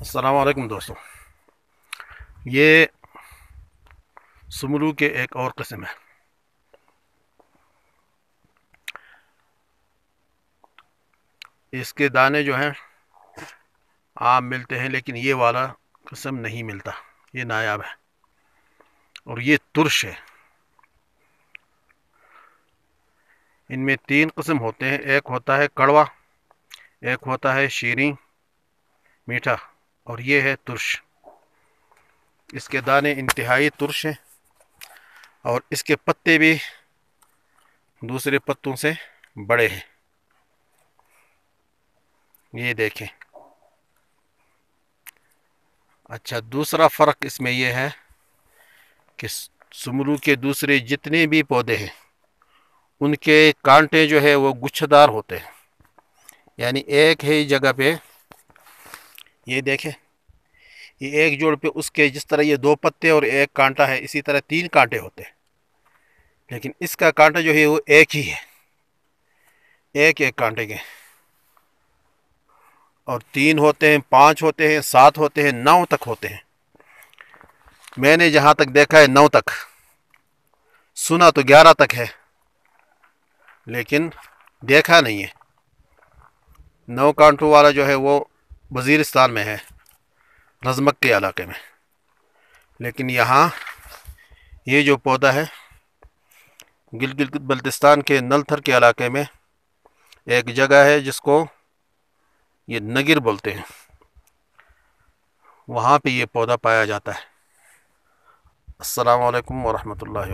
असलकुम दोस्तों। ये सुमरू के एक और कस्म है। इसके दाने जो हैं आम मिलते हैं, लेकिन ये वाला किस्म नहीं मिलता। ये नायाब है। और ये तुरश है। इनमें तीन कस्म होते हैं। एक होता है कड़वा, एक होता है शीरी, मीठा। और ये है तुरश। इसके दाने इंतहाई तुरश हैं और इसके पत्ते भी दूसरे पत्तों से बड़े हैं। ये देखें। अच्छा दूसरा फ़र्क इसमें यह है कि सुमरू के दूसरे जितने भी पौधे हैं, उनके कांटे जो है वो गुच्छदार होते हैं। यानी एक ही जगह पे ये देखें ये एक जोड़ पे उसके जिस तरह ये दो पत्ते और एक कांटा है, इसी तरह तीन कांटे होते हैं। लेकिन इसका कांटा जो है वो एक ही है। एक एक कांटे के। और तीन होते हैं, पाँच होते हैं, सात होते हैं, नौ तक होते हैं। मैंने जहाँ तक देखा है, नौ तक। सुना तो ग्यारह तक है, लेकिन देखा नहीं है। नौ कांटों वाला जो है वो वज़ीरस्तान में है। रजमक के इलाके में। लेकिन यहाँ ये जो पौधा है, गिलगित बल्तिस्तान के नलथर के इलाके में एक जगह है जिसको ये नगिर बोलते हैं। वहाँ पे ये पौधा पाया जाता है। अस्सलाम वालेकुम वरहमतुल्लाहि